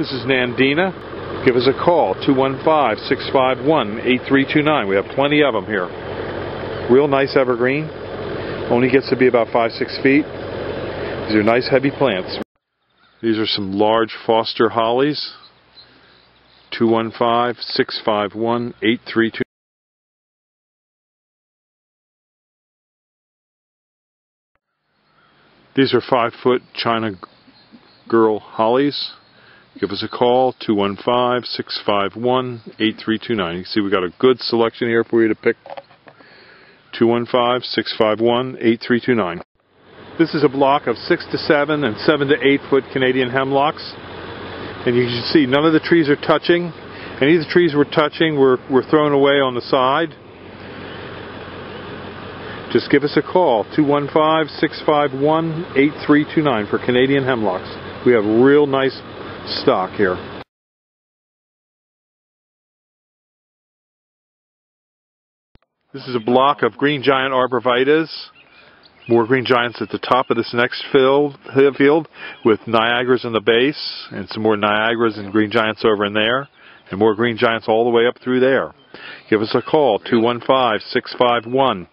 This is Nandina. Give us a call, 215-651-8329. We have plenty of them here. Real nice evergreen. Only gets to be about 5-6 feet. These are nice heavy plants. These are some large Foster hollies. 215-651-8329. These are five foot China girl hollies. Give us a call, 215-651-8329. You see we got a good selection here for you to pick. 215-651-8329. This is a block of 6 to 7 and 7 to 8 foot Canadian hemlocks. And you can see none of the trees are touching. Any of the trees we're touching were, were thrown away on the side. Just give us a call, 215-651-8329 for Canadian hemlocks. We have real nice stock here. This is a block of green giant arborvitaes. More green giants at the top of this next field, field with Niagaras in the base and some more Niagaras and green giants over in there and more green giants all the way up through there. Give us a call, 215-651